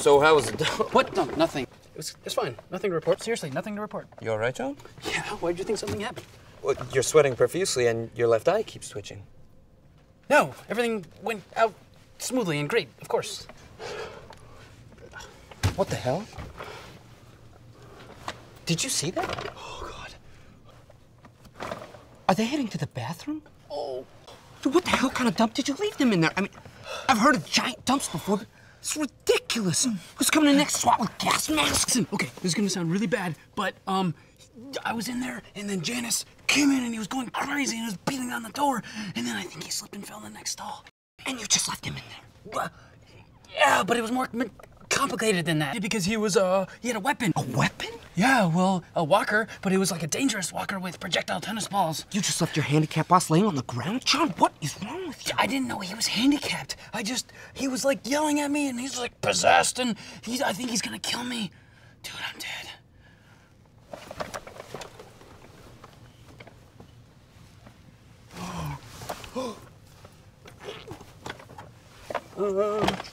So how was it? What? No, nothing. It was, it's fine. Nothing to report. Seriously, nothing to report. You all right, John? Yeah, why'd you think something happened? Well, you're sweating profusely and your left eye keeps twitching. No, everything went out smoothly and great, of course. What the hell? Did you see that? Oh, God. Are they heading to the bathroom? Oh. Dude, what the hell kind of dump did you leave them in there? I mean, I've heard of giant dumps before, but it's ridiculous. Who's coming in next? SWAT with gas masks? Listen, okay, this is gonna sound really bad, but, um, I was in there, and then Janice came in, and he was going crazy, and he was beating on the door, and then I think he slipped and fell in the next stall. And you just left him in there. Uh, yeah, but it was more complicated than that because he was uh he had a weapon. A weapon? Yeah, well, a walker, but it was like a dangerous walker with projectile tennis balls. You just left your handicapped boss laying on the ground? John, what is wrong with you? I didn't know he was handicapped. I just he was like yelling at me and he's like possessed and he's I think he's gonna kill me. Dude, I'm dead.